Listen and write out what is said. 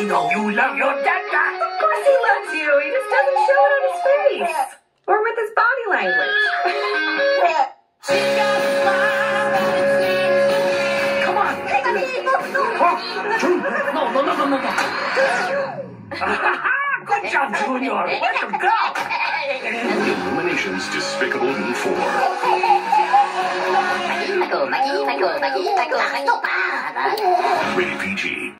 I know you love your dada. Of course he loves you. He just doesn't show it on his face. Or with his body language. Come on. No, no, no, no, no, no. Good job, Junior. Way to go. Illumination's Despicable Me 4. Michael, Michael, Michael, Mikey, Michael, Michael, Michael, Rated PG.